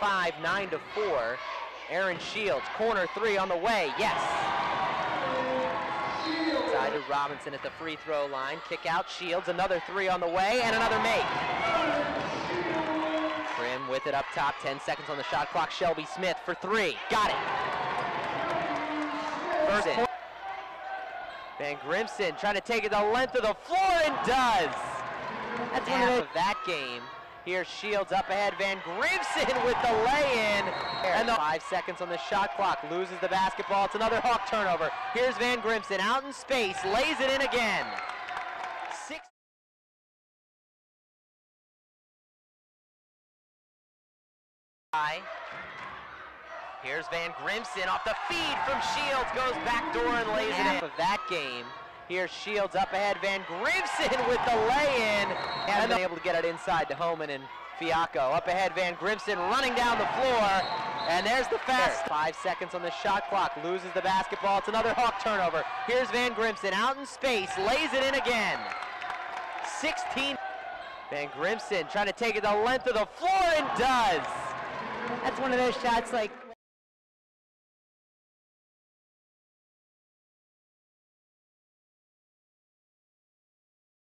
five, nine to four. Erin Shields, corner three on the way. Yes. Side to Robinson at the free throw line. Kick out Shields, another three on the way, and another make. Prim with it up top, 10 seconds on the shot clock. Shelby Smith for three. Got it. First. Van Grinsven trying to take it the length of the floor and does. That's one of that game. Here's Shields up ahead. Van Grinsven with the lay-in. And the five seconds on the shot clock. Loses the basketball. It's another Hawk turnover. Here's Van Grinsven out in space. Lays it in again. Six. Here's Van Grinsven off the feed from Shields. Goes back door and lays it in. Half Of that game. Here's Shields up ahead. Van Grinsven with the lay-in. And able to get it inside to Homan and Fiacco. Up ahead, Van Grinsven running down the floor. And there's the fast. Five seconds on the shot clock. Loses the basketball. It's another Hawk turnover. Here's Van Grinsven out in space. Lays it in again. 16. Van Grinsven trying to take it the length of the floor and does. That's one of those shots like